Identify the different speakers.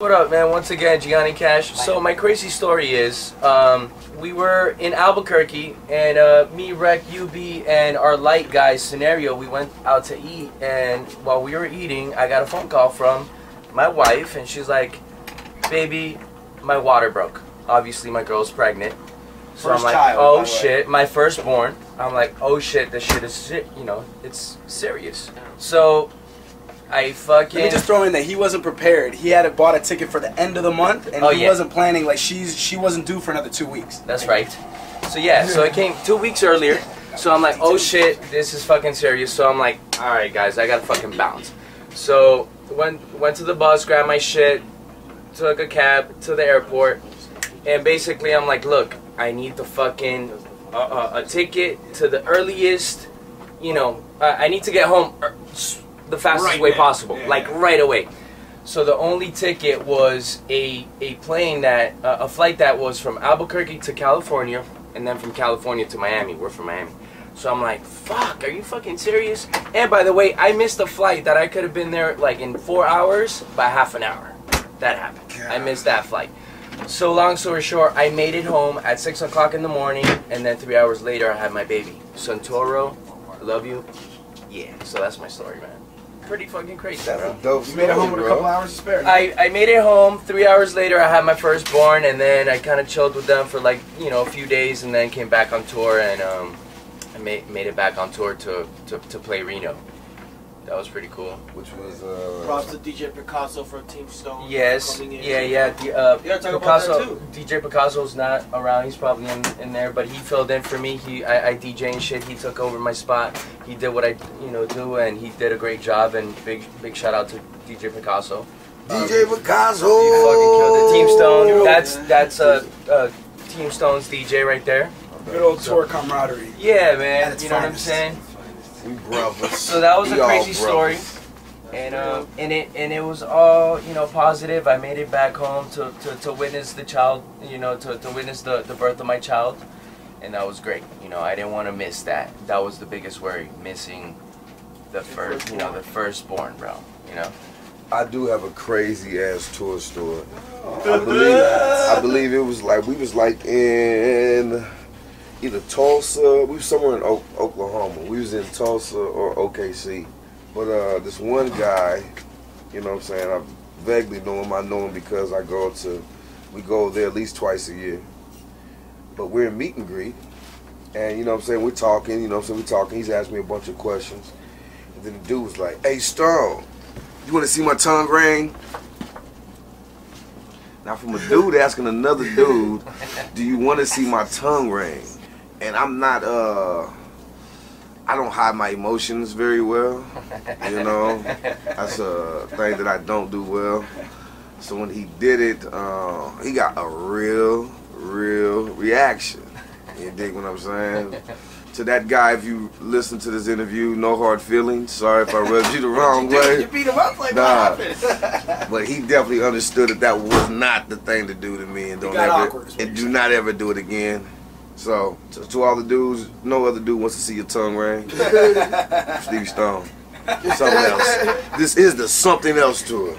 Speaker 1: What up, man? Once again, Gianni Cash. So my crazy story is, um, we were in Albuquerque, and uh, me, Rec, UB, and our light guys scenario. We went out to eat, and while we were eating, I got a phone call from my wife, and she's like, "Baby, my water broke. Obviously, my girl's pregnant." So
Speaker 2: First
Speaker 1: I'm like,
Speaker 2: child,
Speaker 1: "Oh
Speaker 2: way.
Speaker 1: shit, my firstborn." I'm like, "Oh shit, this shit is, you know, it's serious." So I fucking.
Speaker 2: Let me just throw in that he wasn't prepared. He had bought a ticket for the end of the month, and
Speaker 1: Oh,
Speaker 2: he
Speaker 1: yeah.
Speaker 2: wasn't planning like she's she wasn't due for another two weeks.
Speaker 1: That's right. So yeah, so it came two weeks earlier. So I'm like, oh shit, this is fucking serious. So I'm like, all right, guys, I gotta fucking bounce. So went went to the bus, grabbed my shit, took a cab to the airport, and basically I'm like, look, I need the fucking uh, uh, a ticket to the earliest. You know, uh, I need to get home er, the fastest
Speaker 2: Right
Speaker 1: way
Speaker 2: now.
Speaker 1: possible,
Speaker 2: Yeah,
Speaker 1: like right away. So the only ticket was a a plane that uh, a flight that was from Albuquerque to California, and then from California to Miami. We're from Miami. So I'm like, fuck, are you fucking serious? And by the way, I missed a flight that I could have been there like in four hours by half an hour. That happened. I missed that flight. So long story short, I made it home at six o'clock in the morning, and then three hours later, I had my baby, Santoro. Love you. Yeah. So that's my story, man. Pretty fucking crazy,
Speaker 3: That's
Speaker 1: bro.
Speaker 3: a dope
Speaker 2: You made it home with a couple hours to spare.
Speaker 1: I, I made it home. Three hours later, I had my firstborn, and then I kind of chilled with them for like you know a few days, and then came back on tour, and um, I made made it back on tour to, to, to play Reno. That was pretty cool.
Speaker 3: Which was uh,
Speaker 4: Props to DJ Picasso from Team Stone.
Speaker 1: Yes,
Speaker 4: coming in.
Speaker 1: yeah, yeah. The, uh,
Speaker 4: You gotta talk about
Speaker 1: Picasso,
Speaker 4: that
Speaker 1: DJ Picasso's not around. He's probably in, in there, but he filled in for me. He, I, I DJ and shit. He took over my spot. He did what I, you know, do, and he did a great job. And big, big shout out to DJ Picasso.
Speaker 3: DJ Picasso.
Speaker 1: You fucking killed it. Team Stone.
Speaker 2: Yo,
Speaker 1: That's
Speaker 2: man.
Speaker 1: that's uh, uh, Team Stone's DJ right there.
Speaker 2: Good old tour camaraderie.
Speaker 1: Yeah, man.
Speaker 2: its
Speaker 1: You know what I'm saying?
Speaker 3: We brothers.
Speaker 1: So that was
Speaker 3: We
Speaker 1: a
Speaker 3: all
Speaker 1: crazy story. And um, and it and it was all you know positive. I made it back home to, to, to witness the child, you know, to, to witness the, the birth of my child, and that was great. You know, I didn't want to miss that. That was the biggest worry, missing the first, you know, the firstborn, bro. You know.
Speaker 3: I do have a crazy ass tour story. I believe I believe it was like we was like in either Tulsa, we was somewhere in o- Oklahoma. We was in Tulsa or OKC. But uh this one guy, you know what I'm saying, I vaguely know him. I know him because I go to we go there at least twice a year. But we're in meet and greet. And you know what I'm saying, we're talking, you know what I'm saying, we're talking. He's asking me a bunch of questions. And then the dude was like, Hey Stone, you wanna see my tongue ring? Now from a dude asking another dude, do you wanna see my tongue ring? And I'm not uh I don't hide my emotions very well. You know. That's a thing that I don't do well. So when he did it, uh, he got a real, real reaction. You dig what I'm saying? To that guy, if you listen to this interview, no hard feelings. Sorry if I rubbed you the wrong
Speaker 2: You
Speaker 3: way.
Speaker 2: beat him up like
Speaker 3: Nah. But he definitely understood that that was not the thing to do to me, and don't ever and do not ever do it again. So to, to all the dudes, no other dude wants to see your tongue ring. Steve Stone, something else. This is the something else tour.